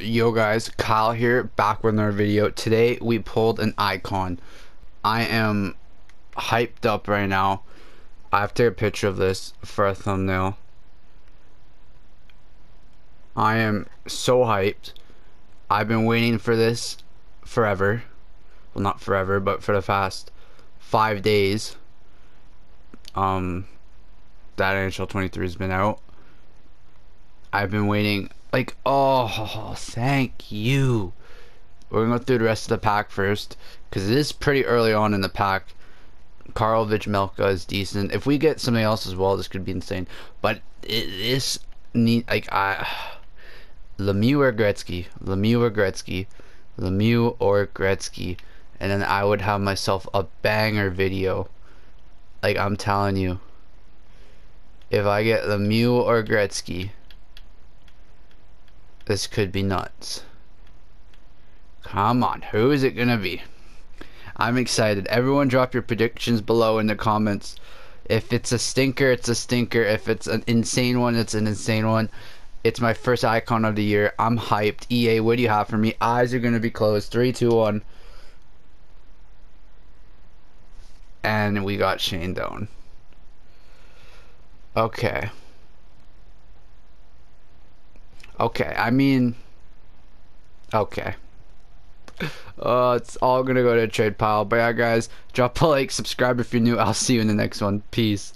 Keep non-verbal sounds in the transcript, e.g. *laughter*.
Yo guys, Kyle here, back with another video. Today we pulled an icon. I am hyped up right now. I have to take a picture of this for a thumbnail. I am so hyped. I've been waiting for this forever. Well, not forever, but for the past five days. Um, that NHL 23 has been out. I've been waiting like, oh, thank you. We're gonna go through the rest of the pack first, because it is pretty early on in the pack. Karel Melka is decent. If we get something else as well, this could be insane. But it is neat. Like I, *sighs* Lemieux or Gretzky, Lemieux or Gretzky, Lemieux or Gretzky, and then I would have myself a banger video. Like I'm telling you, if I get Lemieux or Gretzky. This could be nuts. Come on, who is it gonna be? I'm excited. Everyone drop your predictions below in the comments. If it's a stinker, it's a stinker. If it's an insane one, it's an insane one. It's my first icon of the year. I'm hyped. EA, what do you have for me? Eyes are gonna be closed. Three, two, one. And we got Shane Doan. Okay. Okay, I mean, okay. Uh, it's all gonna go to a trade pile. But yeah, guys, drop a like, subscribe if you're new. I'll see you in the next one. Peace.